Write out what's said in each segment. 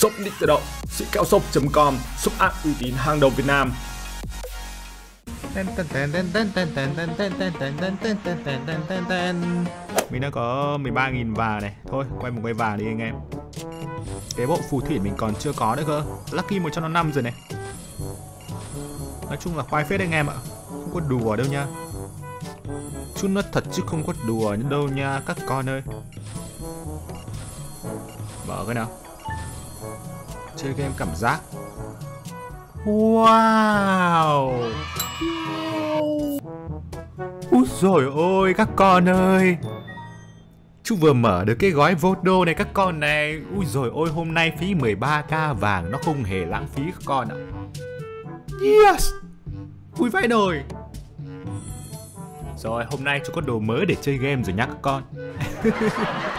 Shop nick tự động, sĩ kẹo shop.com, shop app uy tín hàng đầu Việt Nam. Mình đã có 13.000 vàng này. Thôi quay một quay vàng đi anh em. Cái bộ phù thủy mình còn chưa có nữa cơ. Lucky 105 rồi này. Nói chung là khoai phết anh em ạ. Không có đùa đâu nha. Chút nó thật chứ không có đùa đâu nha các con ơi. Mở cái nào. Chơi game cảm giác. Wow. Úi rồi ôi, các con ơi. Chú vừa mở được cái gói vô đô này, các con này. Ui rồi ôi, hôm nay phí 13k vàng, Nó không hề lãng phí các con ạ. Yes. Vui vãi đời. Rồi, hôm nay chú có đồ mới để chơi game rồi nhá các con.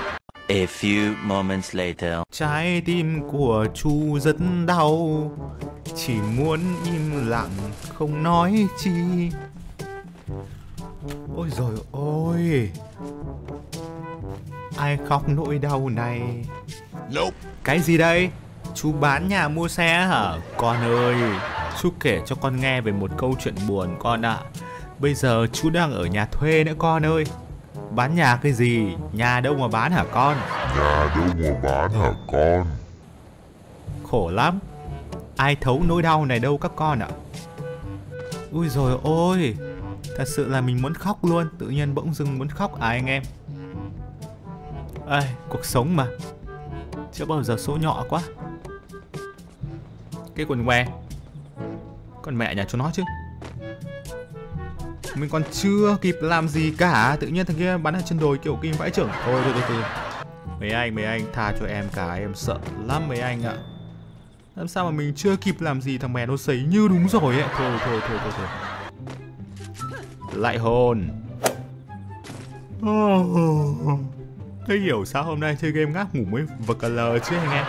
A few moments later. Trái tim của chú rất đau Chỉ muốn im lặng không nói chi Ôi rồi ôi Ai khóc nỗi đau này Nope. Cái gì đây? Chú bán nhà mua xe hả? Con ơi Chú kể cho con nghe về một câu chuyện buồn con ạ Bây giờ chú đang ở nhà thuê nữa con ơi Bán nhà cái gì? Nhà đâu mà bán hả con? Nhà đâu mà bán hả con? Khổ lắm. Ai thấu nỗi đau này đâu các con ạ. Ui rồi ôi. Thật sự là mình muốn khóc luôn. Tự nhiên bỗng dưng muốn khóc à anh em? Ây, cuộc sống mà. Chưa bao giờ số nhỏ quá. Cái quần què Con mẹ nhà cho nó chứ mình còn chưa kịp làm gì cả. Tự nhiên thằng kia bắn ở chân đồi kiểu kim vãi trưởng. Thôi thôi thôi, thôi. Mấy anh, mấy anh tha cho em cái Em sợ lắm mấy anh ạ. Làm sao mà mình chưa kịp làm gì thằng mẹ nó sấy như đúng rồi ấy. Thôi thôi thôi thôi thôi. Lại hồn. Thế hiểu sao hôm nay chơi game ngáp ngủ mới vật lờ chứ anh em?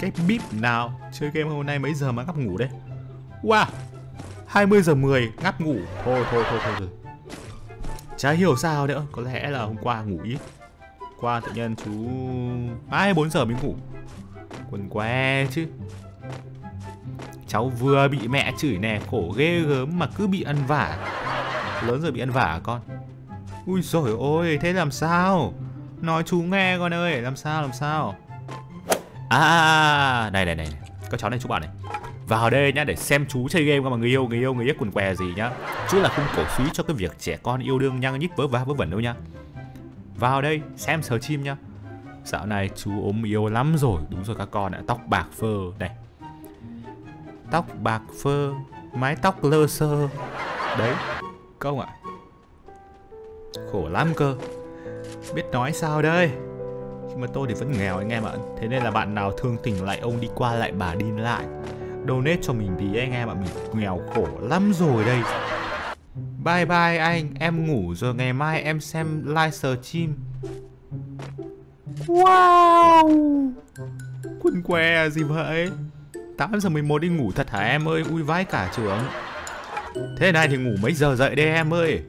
Cái bíp nào Chơi game hôm nay mấy giờ mà ngáp ngủ đây Wow! 20 giờ 10 ngáp ngủ. Thôi thôi thôi thôi, thôi. Chả hiểu sao nữa Có lẽ là hôm qua ngủ ít. Qua tự nhiên chú 24 giờ mới ngủ. Quần que chứ. Cháu vừa bị mẹ chửi nè Khổ ghê gớm mà cứ bị ăn vả. Lớn rồi bị ăn vả à con? Ui rồi ôi thế làm sao? Nói chú nghe con ơi Làm sao làm sao? À này này này Các cháu này chú bảo này vào đây nhá, để xem chú chơi game mà, người yêu người yêu người yêu quần què gì nhá. Chú là không cổ suý cho cái việc trẻ con yêu đương nhăng nhít vớ va vớ vẩn đâu nhá. Vào đây, xem sờ chim nhá. Dạo này chú ốm yếu lắm rồi, đúng rồi các con ạ, tóc bạc phơ, này. Tóc bạc phơ, mái tóc lơ sơ. Đấy không ạ. Khổ lắm cơ. Biết nói sao đây? Nhưng mà tôi thì vẫn nghèo anh em ạ. Thế nên là bạn nào thương tình lại, ông đi qua lại bà đi lại donate cho mình tí anh em ạ, mình nghèo khổ lắm rồi đây. Bye bye anh, em ngủ rồi, ngày mai em xem live stream. Wow! Quần què à, gì vậy? 8 giờ 11 đi ngủ thật hả em ơi? Ui, vãi cả trưởng thế này thì ngủ mấy giờ dậy đây em ơi?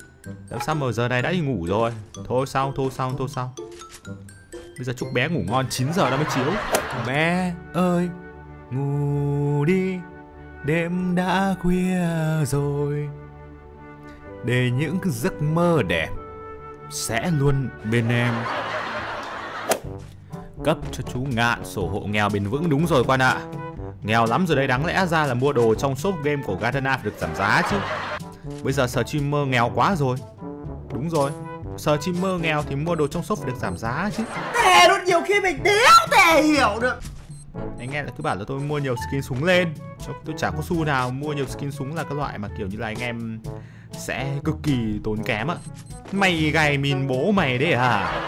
Làm sao mà giờ này đã đi ngủ rồi? Thôi xong thôi xong thôi xong. Bây giờ chúc bé ngủ ngon 9 giờ nó mới chiếu. Bé ơi! Ngủ đi. Đêm đã khuya rồi. Để những giấc mơ đẹp sẽ luôn bên em. Cấp cho chú ngạn sổ hộ nghèo bền vững đúng rồi quan ạ. Nghèo lắm rồi đây đáng lẽ ra là mua đồ trong shop game của Gardena được giảm giá chứ. Bây giờ streamer nghèo quá rồi. Đúng rồi streamer nghèo thì mua đồ trong shop được giảm giá chứ. Tè luôn nhiều khi mình đéo thể hiểu được anh nghe là cứ bảo là tôi mua nhiều skin súng lên. Tôi chả có xu nào mua nhiều skin súng là cái loại mà kiểu như là anh em sẽ cực kỳ tốn kém ạ. Mày gầy mìn bố mày đấy à?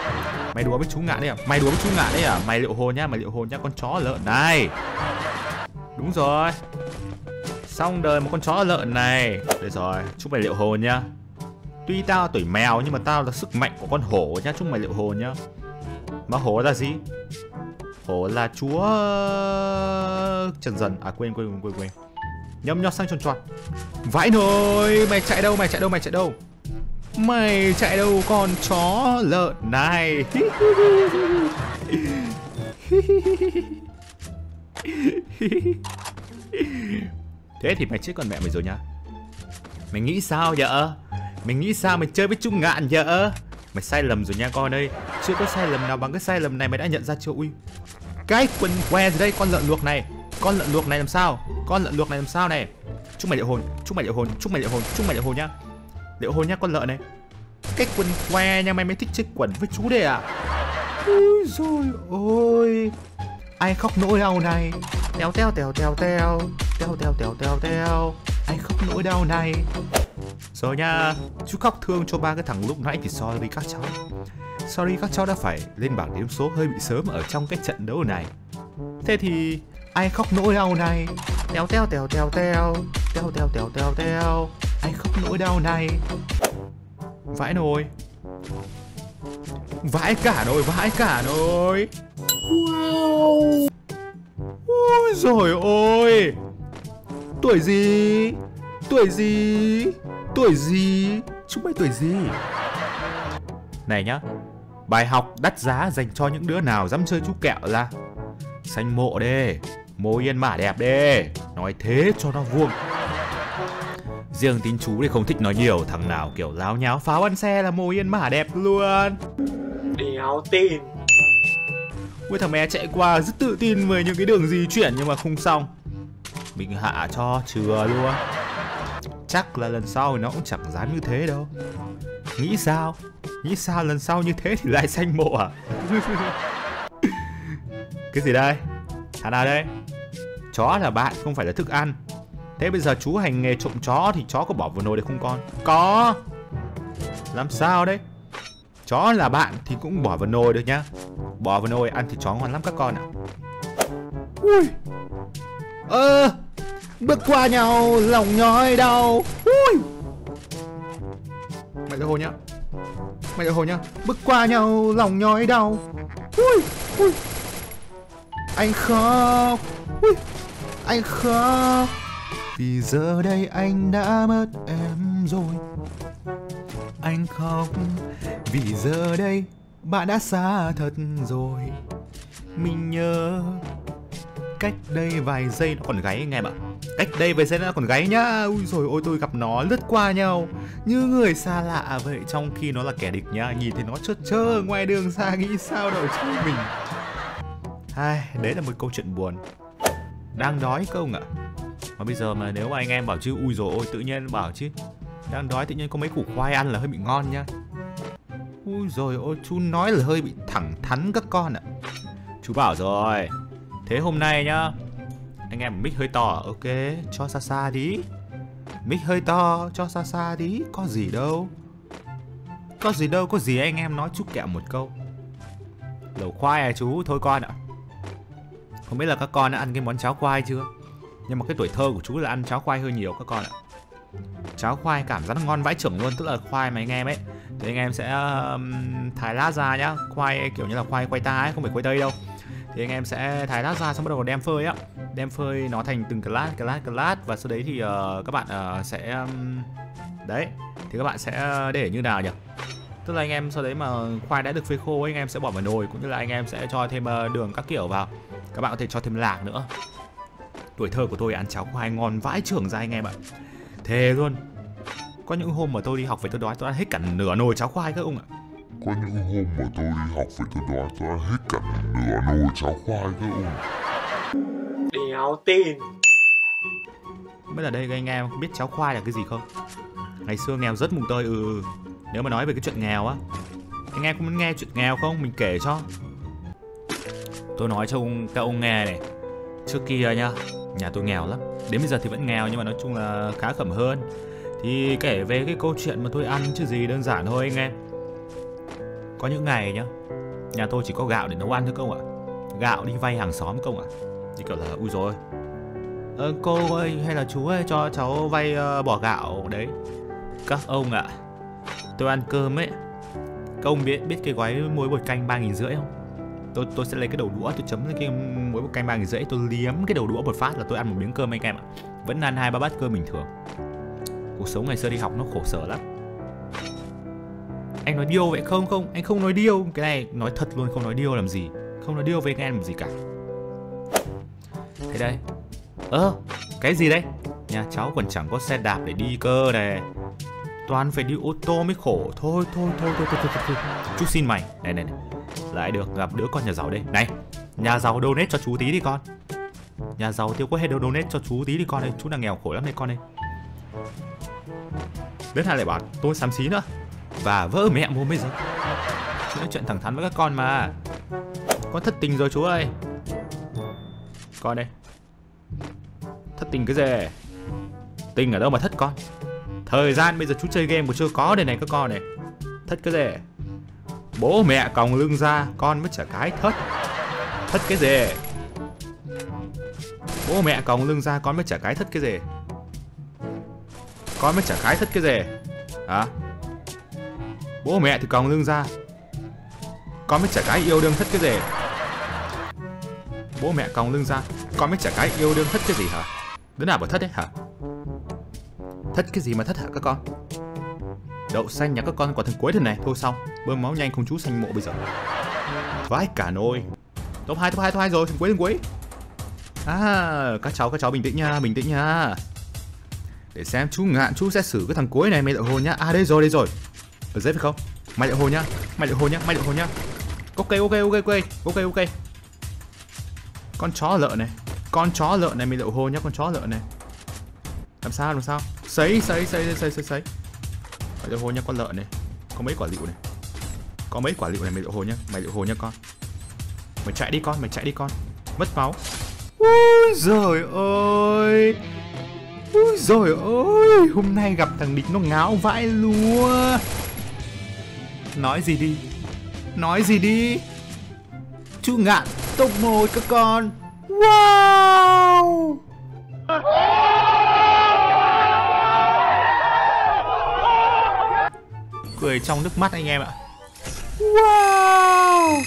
Mày đùa với chú ngạn đấy à? Mày đùa với chú ngạn đấy à? Mày liệu hồn nhá, mày liệu hồn nhá, con chó lợn này. Đúng rồi. Xong đời một con chó lợn này. Được rồi, chúc mày liệu hồn nhá. Tuy tao tuổi mèo nhưng mà tao là sức mạnh của con hổ nhá, chúc mày liệu hồn nhá. Mà hổ là gì? Phố là chúa ờ, trần dần à quên quên quên quên nhâm nhót sang tròn tròn. Vãi nồi, mày chạy đâu, mày chạy đâu, mày chạy đâu? Mày chạy đâu, con chó lợn này? Thế thì mày chết con mẹ mày rồi nhá. Mày nghĩ sao vậy Mày nghĩ sao mày chơi với Trung Ngạn vậy Mày sai lầm rồi nha con ơi. Chưa có sai lầm nào bằng cái sai lầm này mày đã nhận ra chưa? Ui. Cái quần que gì đây? Con lợn luộc này. Con lợn luộc này làm sao? Con lợn luộc này làm sao này? Chúc mày liệu hồn, Chúc mày liệu hồn, Chúc mày liệu hồn, Chúc mày liệu hồn nhá. Liệu hồn nhá, con lợn này. Cái quần que nha, mày mới thích chơi quần với chú đây à? Ui rồi ôi. Ai khóc nỗi đau này? Teo teo teo teo teo. Teo teo teo teo teo. Ai khóc nỗi đau này? Rồi nha. Chú khóc thương cho ba cái thằng lúc nãy thì sorry các cháu. Sorry các cháu đã phải lên bảng điểm số hơi bị sớm ở trong cái trận đấu này. Thế thì ai khóc nỗi đau này? Teo teo teo teo teo. Teo teo teo teo teo. Ai khóc nỗi đau này? Vãi nồi. Vãi cả nồi, vãi cả nồi. Wow. Ôi rồi ôi. Tuổi gì? Tuổi gì? Tuổi gì? Chúng mày tuổi gì? Này nhá Bài học đắt giá dành cho những đứa nào dám chơi chú kẹo là Xanh mộ đê Mô yên mả đẹp đê. Nói thế cho nó vuông. Riêng tín chú thì không thích nói nhiều Thằng nào kiểu láo nháo pháo ăn xe là mô yên mả đẹp luôn. Đéo tin. Ui thằng bé chạy qua rất tự tin về những cái đường di chuyển nhưng mà không xong. Mình hạ cho chừa luôn Chắc là lần sau nó cũng chẳng dám như thế đâu Nghĩ sao? Nghĩ sao lần sau như thế thì lại xanh mộ à? cái gì đây? Thằng nào đây? Chó là bạn, không phải là thức ăn Thế bây giờ chú hành nghề trộm chó thì chó có bỏ vào nồi đấy không con? Có Làm sao đấy? Chó là bạn thì cũng bỏ vào nồi được nhá Bỏ vào nồi ăn thì chó ngon lắm các con ạ Ui Ơ à. Bước qua nhau lòng nhói đau. Ui! Mày ra hồ nhá. Mày ra hồ nhá. Bước qua nhau lòng nhói đau. Ui! Ui! Anh khóc. Ui! Anh khóc. Vì giờ đây anh đã mất em rồi. Anh khóc. Vì giờ đây bạn đã xa thật rồi. Mình nhớ Cách đây vài giây nó còn gáy anh em ạ. Cách đây vài giây nó còn gáy nhá. Ui rồi ôi tôi gặp nó lướt qua nhau. Như người xa lạ vậy Trong khi nó là kẻ địch nhá Nhìn thấy nó chớt chơ ngoài đường xa nghĩ sao đâu chứ mình. Ai, Đấy là một câu chuyện buồn. Đang đói không ạ. Mà bây giờ mà nếu mà anh em bảo chứ Ui rồi ôi tự nhiên bảo chứ. Đang đói tự nhiên có mấy củ khoai ăn là hơi bị ngon nhá. Ui rồi ôi chú nói là hơi bị thẳng thắn các con ạ. Chú bảo rồi. Thế hôm nay nhá Anh em mic hơi to à? ok Cho xa xa đi. Mic hơi to cho xa xa đi. Có gì đâu. Có gì đâu có gì anh em nói chúc kẹo một câu. Lẩu khoai à chú? Thôi con ạ. Không biết là các con đã ăn cái món cháo khoai chưa? Nhưng mà cái tuổi thơ của chú là ăn cháo khoai hơi nhiều các con ạ. Cháo khoai cảm giác nó ngon vãi trưởng luôn Tức là khoai mà anh em ấy. Thì anh em sẽ um, thái lát ra nhá. Khoai kiểu như là khoai quay ta ấy không phải khoai tây đâu thì anh em sẽ thái lát ra xong bắt đầu đem phơi á. Đem phơi nó thành từng class lát class lát lát và sau đấy thì uh, các bạn uh, sẽ um, đấy thì các bạn sẽ ờ, để như nào nhỉ? Tức là anh em sau đấy mà khoai đã được phơi khô anh em sẽ bỏ vào nồi cũng như là anh em sẽ cho thêm uh, đường các kiểu vào. Các bạn có thể cho thêm lạc nữa. Tuổi thơ của tôi ăn cháo khoai ngon vãi trưởng ra anh em ạ. Thề luôn. Có những hôm mà tôi đi học về tôi đói tôi ăn hết cả nửa nồi cháo khoai các ông ạ. Có những hôm mà tôi đi học về tôi đói tôi ăn hết cả nửa nồi cháo khoai các ông. Đéo tin. Bây giờ đây anh em biết cháo khoai là cái gì không? Ngày xưa nghèo rất mùng tơi ừ Nếu mà nói về cái chuyện nghèo á Anh em có muốn nghe chuyện nghèo không? Mình kể cho. Tôi nói cho ông, các ông nghe này. Trước kia nha Nhà tôi nghèo lắm. Đến bây giờ thì vẫn nghèo nhưng mà nói chung là khá khẩm hơn. Thì kể về cái câu chuyện mà tôi ăn chứ gì đơn giản thôi anh em có những ngày nhá Nhà tôi chỉ có gạo để nấu ăn thôi công ạ. Gạo đi vay hàng xóm công ạ. Thì kiểu là ui rồi ờ, Cô ơi hay là chú ơi cho cháu vay uh, bỏ gạo đấy. Các ông ạ Tôi ăn cơm ấy. Các ông biết biết cái gói muối bột canh ba nghìn rưỡi không? Tôi tôi sẽ lấy cái đầu đũa tôi chấm cái muối bột canh ba nghìn rưỡi tôi liếm cái đầu đũa một phát là tôi ăn một miếng cơm anh em ạ. Vẫn ăn hai ba bát cơm bình thường. Cuộc sống ngày xưa đi học nó khổ sở lắm anh nói điêu vậy không không anh không nói điêu. Cái này nói thật luôn không nói điêu làm gì. Không nói điêu với anh em làm gì cả. Thế đây. Ơ cái gì đây? Nhà cháu còn chẳng có xe đạp để đi cơ này. Toàn phải đi ô tô mới khổ. Thôi thôi thôi thôi thôi, thôi, thôi, thôi. Chú xin mày. Này này này. Lại được gặp đứa con nhà giàu đây. Này Nhà giàu donate cho chú tí đi con. Nhà giàu tiêu có hết đâu donate cho chú tí đi con ơi. Chú đang nghèo khổ lắm đây con ơi. Đến hai lại bảo tôi xám xí nữa. Và vỡ mẹ mồm bây giờ. Chú nói chuyện thẳng thắn với các con mà. Con thất tình rồi chú ơi. Con đây. Thất tình cái gì? Tình ở đâu mà thất con? Thời gian bây giờ chú chơi game của chưa có đây này các con này. Thất cái gì? Bố mẹ còng lưng ra, Con mới chả cái thất. Thất cái gì? Bố mẹ còng lưng ra, con mới chả cái thất cái gì? Con mới chả cái thất cái gì? Hả? Bố mẹ thì còng lưng ra. Con mới chả cái yêu đương thất cái gì. Bố mẹ còng lưng ra, Con mới chả cái yêu đương thất cái gì hả? Đứa nào bảo thất đấy hả? Thất cái gì mà thất hả các con? Đậu xanh nhà các con quả thằng cuối thế này, Thôi xong. Bơm máu nhanh không chú xanh mộ bây giờ. Vãi cả nôi Top 2 top 2 top 2 rồi, thằng cuối thằng cuối. À các cháu các cháu bình tĩnh nha, Bình tĩnh nha. Để xem chú ngạn, chú sẽ xử cái thằng cuối này mày đậu hồn nhá À đây rồi đây rồi. Ở dưới phải không? Mày lại hồ nhá. Mày lại hồ nhá Mày lại hồ nhá. Ok ok ok ok ok ok. Con chó lợn này, Con chó lợn này mày lại hồ nhá, Con chó lợn này. Làm sao làm sao? Sấy sấy sấy sấy sấy sấy Mày lại hồ nhá, con lợn này. Có mấy quả liệu này? Có mấy quả liệu này mày lại hồ nhá. Mày lại hồ nhá, con. Mày chạy đi con, Mày chạy đi con. Mất máu. Ui giời ơi. Ui giời ơi, Hôm nay gặp thằng địch nó ngáo vãi lúa. Nói gì đi? Nói gì đi? Chú ngạn tốc môi các con. Wow! Cười trong nước mắt anh em ạ. Wow!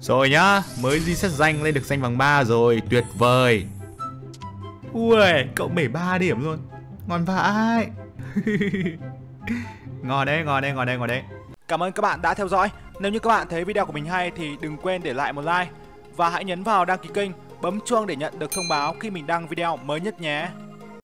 Rồi nhá, Mới reset danh lên được danh vàng 3 rồi, Tuyệt vời. Ui Cậu 73 điểm luôn. Ngon vãi. Ngon đây ngon đây ngon đây ngon đây Cảm ơn các bạn đã theo dõi. Nếu như các bạn thấy video của mình hay thì đừng quên để lại một like và hãy nhấn vào đăng ký kênh, bấm chuông để nhận được thông báo khi mình đăng video mới nhất nhé.